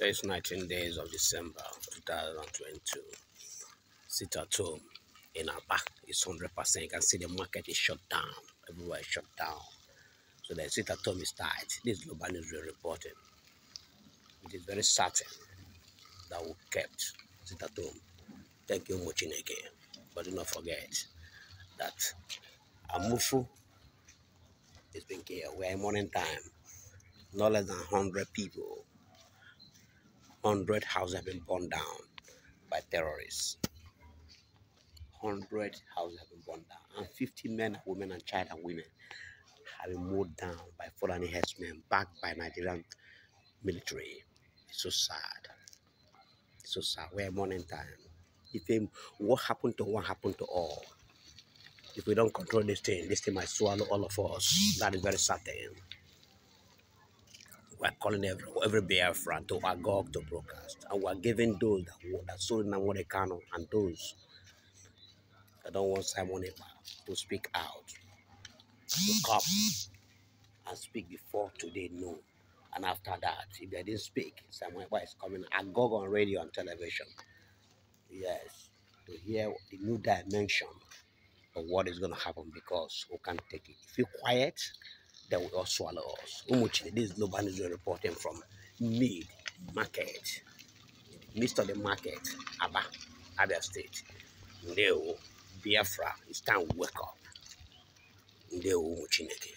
Today's 19 days of December 2022. Sit at home in Aba. It's 100%. You can see the market is shut down. Everywhere is shut down. So the sit at home is tight. This global news will reporting. It is very certain that we kept sit at home. Thank you, Mochineke. But do not forget that Amufu is being here. We are in morning time. No less than 100 people 100 houses have been burned down by terrorists. 100 houses have been burned down. And 50 men, women, and child and women have been mowed down by foreign herdsmen backed by Nigerian military. It's so sad. It's so sad. We're morning time. If um, what happened to one happened to all. If we don't control this thing, this thing might swallow all of us. That is very certain we're calling every, every Biafran to Agog to broadcast. And we're giving those that, that sold in Kano and those that don't want Simon to speak out, to come and speak before today noon. And after that, if they didn't speak, Simon Ekpa is coming Agog on radio and television. Yes, to hear the new dimension of what is going to happen because we can't take it. If you're quiet, that will all swallow us. Umuchi, this is Global News reporting from mid market, of the market, Aba, Abia State. Ndeo, Biafra, it's time to wake up. Ndeo Umuchineke.